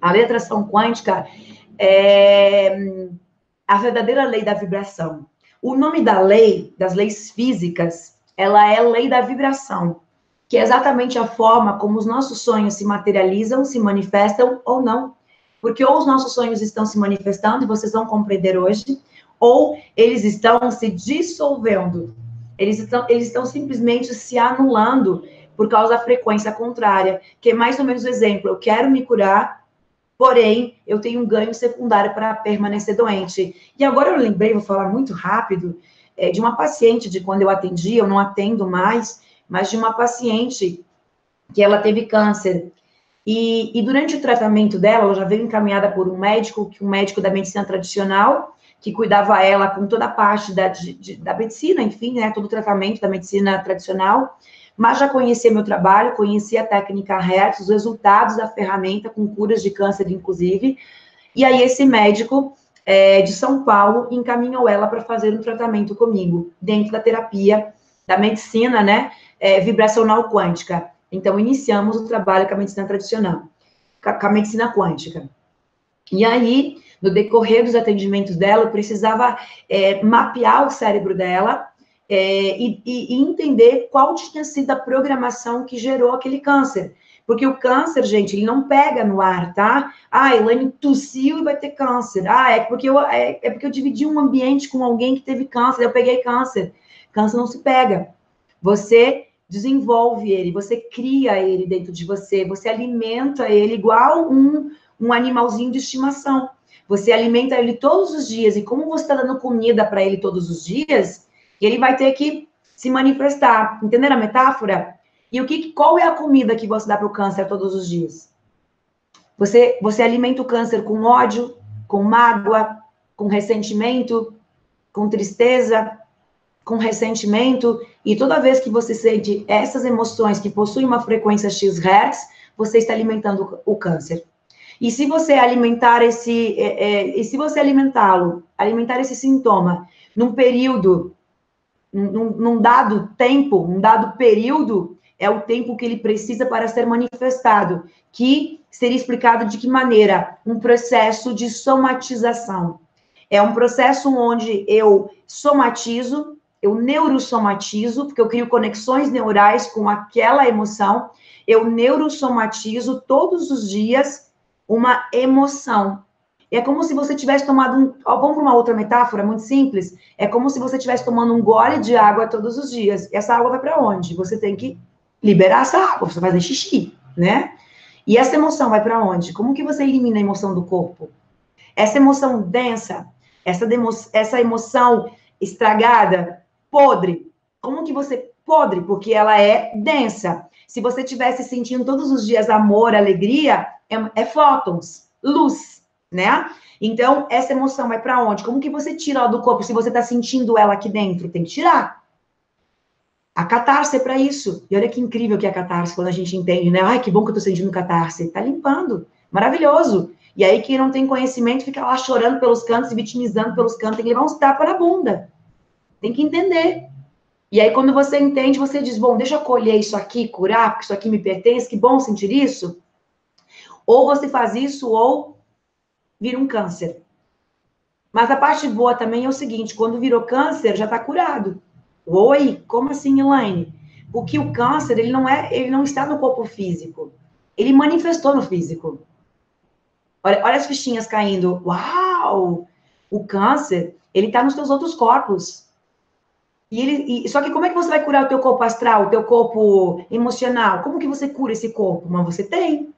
A atração quântica é a verdadeira lei da vibração. O nome da lei, das leis físicas, ela é lei da vibração, que é exatamente a forma como os nossos sonhos se materializam, se manifestam ou não. Porque ou os nossos sonhos estão se manifestando, e vocês vão compreender hoje, ou eles estão se dissolvendo. Eles estão, eles estão simplesmente se anulando por causa da frequência contrária, que é mais ou menos o exemplo. Eu quero me curar, porém, eu tenho um ganho secundário para permanecer doente. E agora eu lembrei, vou falar muito rápido, é, de uma paciente de quando eu atendi, eu não atendo mais, mas de uma paciente que ela teve câncer. E, e durante o tratamento dela, ela já veio encaminhada por um médico, que um médico da medicina tradicional, que cuidava ela com toda a parte da, de, da medicina, enfim, né, todo o tratamento da medicina tradicional, mas já conhecia meu trabalho, conhecia a técnica Hertz, os resultados da ferramenta com curas de câncer, inclusive, e aí esse médico é, de São Paulo encaminhou ela para fazer um tratamento comigo, dentro da terapia da medicina, né, é, vibracional quântica. Então, iniciamos o trabalho com a medicina tradicional, com a medicina quântica. E aí, no decorrer dos atendimentos dela, eu precisava é, mapear o cérebro dela é, e, e, entender qual tinha sido a programação que gerou aquele câncer. Porque o câncer, gente, ele não pega no ar, tá? Ah, Elaine tossiu e vai ter câncer. Ah, é porque eu, é, é porque eu dividi um ambiente com alguém que teve câncer, eu peguei câncer. Câncer não se pega. Você desenvolve ele, você cria ele dentro de você, você alimenta ele igual um, um animalzinho de estimação. Você alimenta ele todos os dias, e como você está dando comida para ele todos os dias, ele vai ter que se manifestar. Entenderam a metáfora? E o que, qual é a comida que você dá para o câncer todos os dias? Você, você alimenta o câncer com ódio, com mágoa, com ressentimento, com tristeza, com ressentimento. E toda vez que você sente essas emoções que possuem uma frequência X Hz, você está alimentando o câncer. E se você alimentar esse, é, é, e se você alimentá-lo, alimentar esse sintoma num período, num, num dado tempo, um dado período, é o tempo que ele precisa para ser manifestado, que seria explicado de que maneira? Um processo de somatização. É um processo onde eu somatizo, eu neurosomatizo, porque eu crio conexões neurais com aquela emoção, eu neurosomatizo todos os dias uma emoção. É como se você tivesse tomado um. Vamos para uma outra metáfora muito simples. É como se você estivesse tomando um gole de água todos os dias. Essa água vai para onde? Você tem que liberar essa água, você vai fazer xixi, né? E essa emoção vai para onde? Como que você elimina a emoção do corpo? Essa emoção densa, essa, demo, essa emoção estragada, podre, como que você podre? Porque ela é densa. Se você tivesse sentindo todos os dias amor, alegria, é, é fótons, luz, né? Então, essa emoção vai para onde? Como que você tira ela do corpo se você está sentindo ela aqui dentro? Tem que tirar. A catarse é para isso. E olha que incrível que é a catarse quando a gente entende, né? Ai, que bom que eu tô sentindo catarse. Tá limpando. Maravilhoso. E aí, quem não tem conhecimento fica lá chorando pelos cantos, vitimizando pelos cantos, tem que levar uns tapas na bunda. Tem que entender. E aí, quando você entende, você diz: bom, deixa eu colher isso aqui, curar, porque isso aqui me pertence, que bom sentir isso. Ou você faz isso, ou vira um câncer. Mas a parte boa também é o seguinte: quando virou câncer, já está curado. Oi, como assim, Elaine? Porque o câncer, ele não é, ele não está no corpo físico. Ele manifestou no físico. Olha, olha as fichinhas caindo. Uau! O câncer, ele está nos teus outros corpos. E ele, e, só que como é que você vai curar o teu corpo astral, o teu corpo emocional? Como que você cura esse corpo? Mas você tem.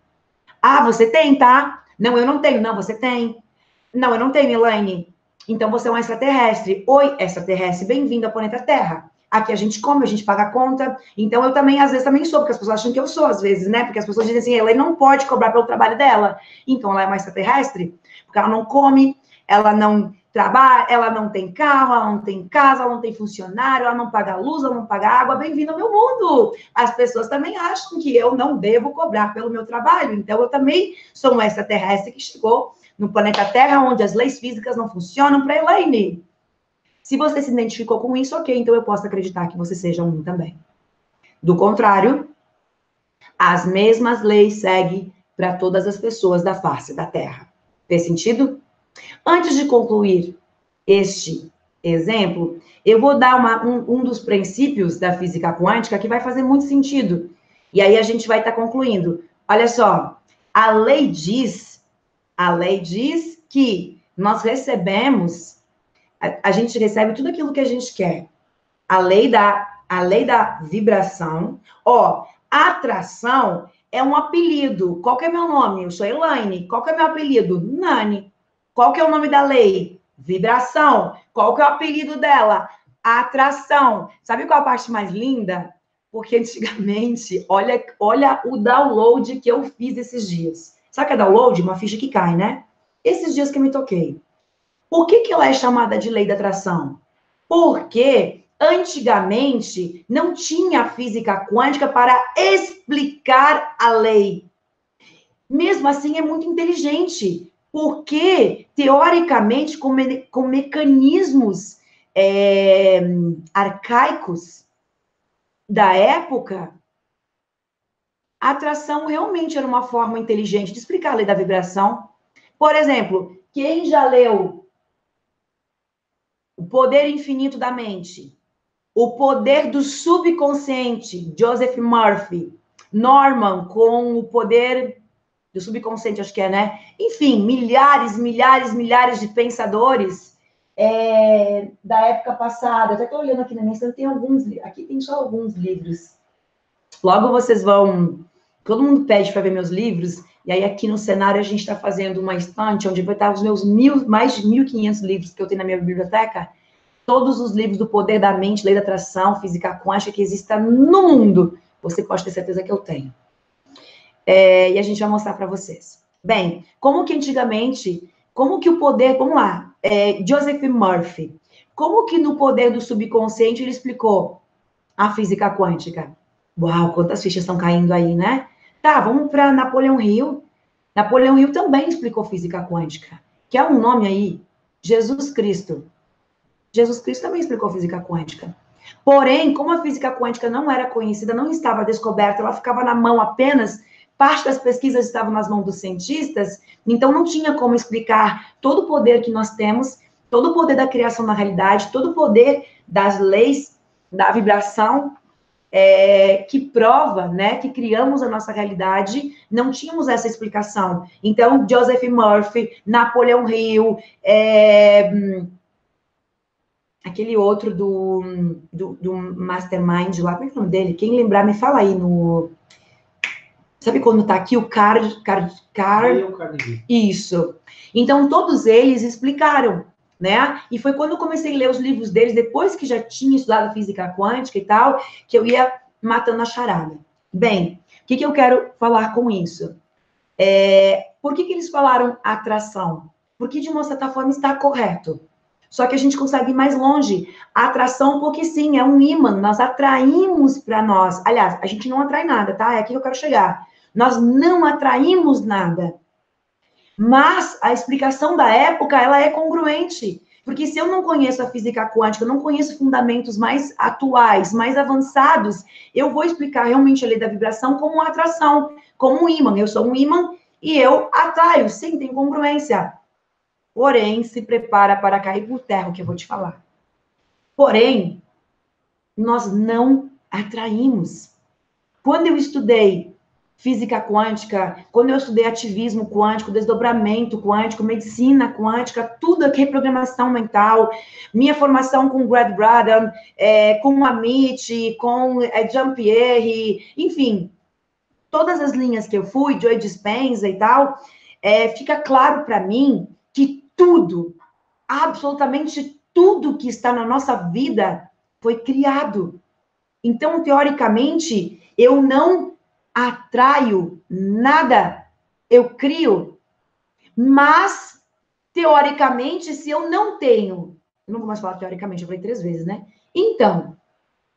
Ah, você tem, tá? Não, eu não tenho. Não, você tem. Não, eu não tenho, Elaine. Então você é um extraterrestre. Oi, extraterrestre, bem-vindo ao planeta Terra. Aqui a gente come, a gente paga a conta. Então eu também, às vezes, também sou, porque as pessoas acham que eu sou, às vezes, né? Porque as pessoas dizem assim, ela não pode cobrar pelo trabalho dela. Então ela é uma extraterrestre, porque ela não come, ela não trabalha, ela não tem carro, ela não tem casa, ela não tem funcionário, ela não paga luz, ela não paga água. Bem-vindo ao meu mundo. As pessoas também acham que eu não devo cobrar pelo meu trabalho. Então, eu também sou um extraterrestre que chegou no planeta Terra, onde as leis físicas não funcionam para Elaine. Se você se identificou com isso, ok, então eu posso acreditar que você seja um também. Do contrário, as mesmas leis seguem para todas as pessoas da face da Terra. Fez sentido? Antes de concluir este exemplo, eu vou dar uma, um, um, dos princípios da física quântica que vai fazer muito sentido. E aí a gente vai estar tá concluindo. Olha só, a lei diz, a lei diz que nós recebemos, a, a gente recebe tudo aquilo que a gente quer. A lei da, a lei da vibração. Ó, atração é um apelido. Qual que é meu nome? Eu sou Elaine. Qual que é meu apelido? Nani. Qual que é o nome da lei? Vibração. Qual que é o apelido dela? Atração. Sabe qual é a parte mais linda? Porque antigamente, olha, olha o download que eu fiz esses dias. Sabe o que é download? Uma ficha que cai, né? Esses dias que eu me toquei. Por que, que ela é chamada de lei da atração? Porque antigamente não tinha física quântica para explicar a lei. Mesmo assim, é muito inteligente, porque, teoricamente, com, me, com mecanismos é, arcaicos da época, a atração realmente era uma forma inteligente de explicar a lei da vibração. Por exemplo, quem já leu O Poder Infinito da Mente? O Poder do Subconsciente, Joseph Murphy. Norman, com o poder do subconsciente, acho que é, né? Enfim, milhares, milhares, milhares de pensadores é, da época passada. até estou olhando aqui na minha estante, tem alguns, aqui tem só alguns livros. Logo vocês vão, todo mundo pede para ver meus livros, e aí aqui no cenário a gente está fazendo uma estante onde vai estar os meus mil, mais de 1.500 livros que eu tenho na minha biblioteca, todos os livros do poder da mente, lei da atração, física quântica que exista no mundo, você pode ter certeza que eu tenho. É, e a gente vai mostrar para vocês. Bem, como que antigamente, como que o poder, vamos lá, é, Joseph Murphy. Como que no poder do subconsciente ele explicou a física quântica? Uau, quantas fichas estão caindo aí, né? Tá, vamos para Napoleão Hill. Napoleão Hill também explicou física quântica, que é um nome aí, Jesus Cristo. Jesus Cristo também explicou física quântica. Porém, como a física quântica não era conhecida, não estava descoberta, ela ficava na mão apenas parte das pesquisas estavam nas mãos dos cientistas, então não tinha como explicar todo o poder que nós temos, todo o poder da criação na realidade, todo o poder das leis da vibração é, que prova, né, que criamos a nossa realidade, não tínhamos essa explicação. Então, Joseph Murphy, Napoleão Hill, é, aquele outro do, do, do, Mastermind lá, como é, é o nome dele? Quem lembrar, me fala aí no Sabe quando está aqui o card, card, card? Isso. Então, todos eles explicaram, né? E foi quando eu comecei a ler os livros deles, depois que já tinha estudado física quântica e tal, que eu ia matando a charada. Bem, o que, que eu quero falar com isso? É, por que, que eles falaram atração? Porque, de uma certa forma, está correto. Só que a gente consegue ir mais longe. A atração, porque sim, é um imã. Nós atraímos para nós. Aliás, a gente não atrai nada, tá? É aqui que eu quero chegar. Nós não atraímos nada. Mas a explicação da época, ela é congruente. Porque se eu não conheço a física quântica, eu não conheço fundamentos mais atuais, mais avançados, eu vou explicar realmente a lei da vibração como uma atração, como um ímã. Eu sou um ímã e eu atraio. Sim, tem congruência. Porém, se prepara para cair por terra, o que eu vou te falar. Porém, nós não atraímos. Quando eu estudei física quântica, quando eu estudei ativismo quântico, desdobramento quântico, medicina quântica, tudo aqui, reprogramação mental, minha formação com Greg Braden, é, com Amit, com é, Jean-Pierre, enfim, todas as linhas que eu fui, Joy Dispenza e tal, é, fica claro para mim que tudo, absolutamente tudo que está na nossa vida foi criado. Então, teoricamente, eu não atraio nada, eu crio. Mas, teoricamente, se eu não tenho, eu não vou mais falar teoricamente, eu falei três vezes, né? Então,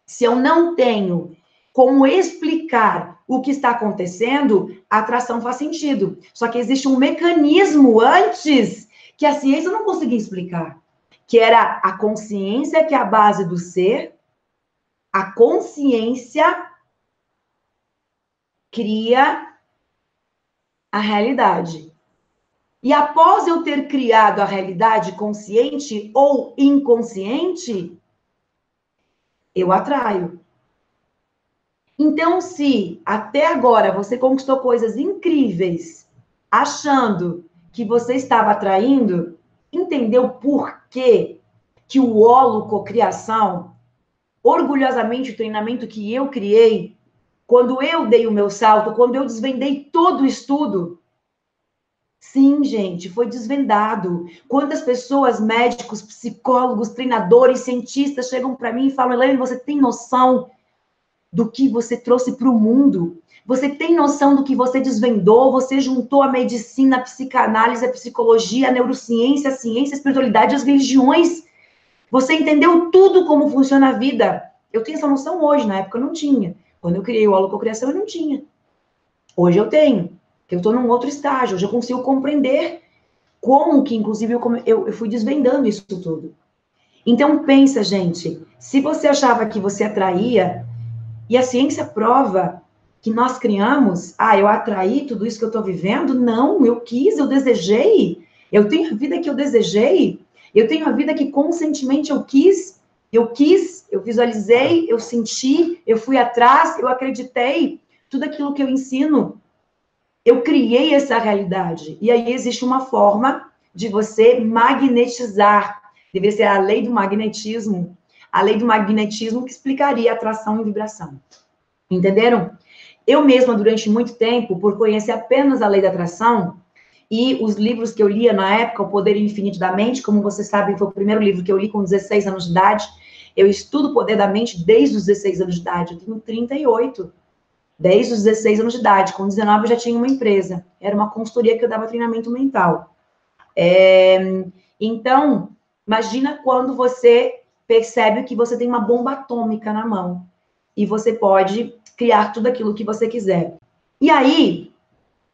se eu não tenho como explicar o que está acontecendo, a atração faz sentido. Só que existe um mecanismo antes que a ciência não conseguia explicar, que era a consciência, que é a base do ser, a consciência cria a realidade. E após eu ter criado a realidade consciente ou inconsciente, eu atraio. Então, se até agora você conquistou coisas incríveis, achando que você estava atraindo, entendeu por quê que o holo cocriação, orgulhosamente o treinamento que eu criei, quando eu dei o meu salto, quando eu desvendei todo o estudo, Sim, gente, foi desvendado. Quantas pessoas, médicos, psicólogos, treinadores, cientistas chegam para mim e falam: Elaine, você tem noção do que você trouxe para o mundo? Você tem noção do que você desvendou? Você juntou a medicina, a psicanálise, a psicologia, a neurociência, a ciência, a espiritualidade, as religiões. Você entendeu tudo como funciona a vida. Eu tenho essa noção hoje, na época eu não tinha. Quando eu criei o Holococriação, eu não tinha. Hoje eu tenho eu estou num outro estágio, hoje eu consigo compreender como que, inclusive, eu, eu, eu fui desvendando isso tudo. Então, pensa, gente, se você achava que você atraía, e a ciência prova que nós criamos, ah, eu atraí tudo isso que eu estou vivendo? Não, eu quis, eu desejei, eu tenho a vida que eu desejei, eu tenho a vida que conscientemente eu quis, eu quis, eu visualizei, eu senti, eu fui atrás, eu acreditei, tudo aquilo que eu ensino eu criei essa realidade. E aí existe uma forma de você magnetizar. Deve ser a lei do magnetismo. A lei do magnetismo que explicaria atração e vibração. Entenderam? Eu mesma, durante muito tempo, por conhecer apenas a lei da atração, e os livros que eu lia na época, O Poder Infinito da Mente, como vocês sabem, foi o primeiro livro que eu li com 16 anos de idade. Eu estudo o poder da mente desde os 16 anos de idade, eu tenho 38 desde os 16 anos de idade. Com 19 eu já tinha uma empresa. Era uma consultoria que eu dava treinamento mental. É, então, imagina quando você percebe que você tem uma bomba atômica na mão e você pode criar tudo aquilo que você quiser. E aí,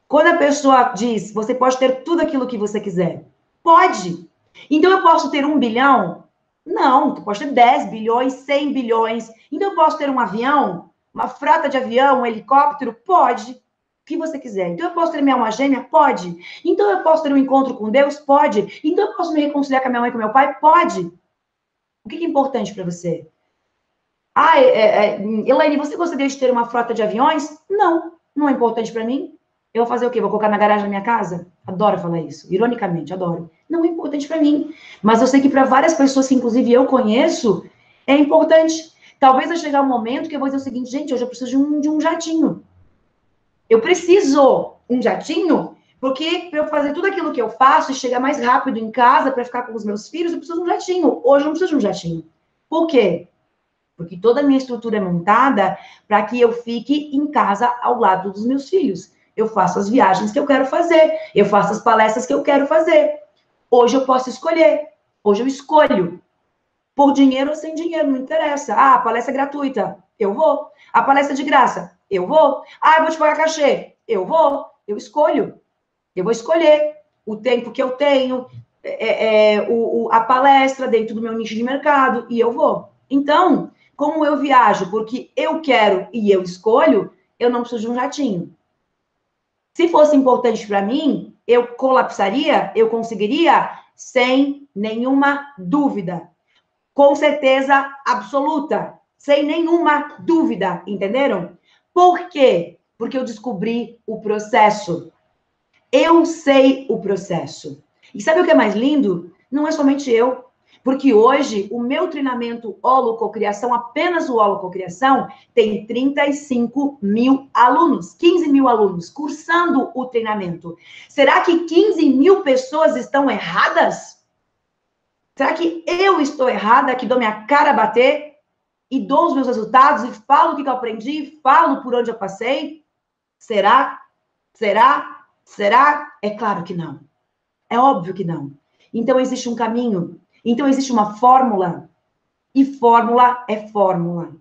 quando a pessoa diz, você pode ter tudo aquilo que você quiser. Pode. Então eu posso ter um bilhão? Não, tu pode ter 10 bilhões, 100 bilhões. Então eu posso ter um avião? Uma frota de avião, um helicóptero? Pode. O que você quiser. Então eu posso ter minha alma gêmea? Pode. Então eu posso ter um encontro com Deus? Pode. Então eu posso me reconciliar com a minha mãe e com meu pai? Pode. O que é importante para você? Ah, é, é, é, Elaine, você gostaria de ter uma frota de aviões? Não, não é importante para mim. Eu vou fazer o quê? Vou colocar na garagem da minha casa? Adoro falar isso, ironicamente, adoro. Não é importante para mim. Mas eu sei que para várias pessoas que, inclusive, eu conheço, é importante. Talvez vai chegar um momento que eu vou dizer o seguinte, gente, hoje eu preciso de um, de um jatinho. Eu preciso um jatinho, porque para eu fazer tudo aquilo que eu faço e chegar mais rápido em casa para ficar com os meus filhos, eu preciso de um jatinho. Hoje eu não preciso de um jatinho. Por quê? Porque toda a minha estrutura é montada para que eu fique em casa ao lado dos meus filhos. Eu faço as viagens que eu quero fazer, eu faço as palestras que eu quero fazer. Hoje eu posso escolher. Hoje eu escolho por dinheiro ou sem dinheiro, não interessa. Ah, a palestra é gratuita, eu vou. A palestra é de graça, eu vou. Ah, eu vou te pagar cachê, eu vou. Eu escolho. Eu vou escolher o tempo que eu tenho, é, é, é, o, o, a palestra dentro do meu nicho de mercado, e eu vou. Então, como eu viajo porque eu quero e eu escolho, eu não preciso de um jatinho. Se fosse importante para mim, eu colapsaria, eu conseguiria, sem nenhuma dúvida com certeza absoluta, sem nenhuma dúvida, entenderam? Por quê? Porque eu descobri o processo. Eu sei o processo. E sabe o que é mais lindo? Não é somente eu. Porque hoje, o meu treinamento Holococriação, apenas o Holococriação, tem 35 mil alunos, 15 mil alunos cursando o treinamento. Será que 15 mil pessoas estão erradas? Será que eu estou errada que dou minha cara a bater e dou os meus resultados e falo o que eu aprendi, falo por onde eu passei? Será? Será? Será? É claro que não. É óbvio que não. Então existe um caminho. Então existe uma fórmula. E fórmula é fórmula.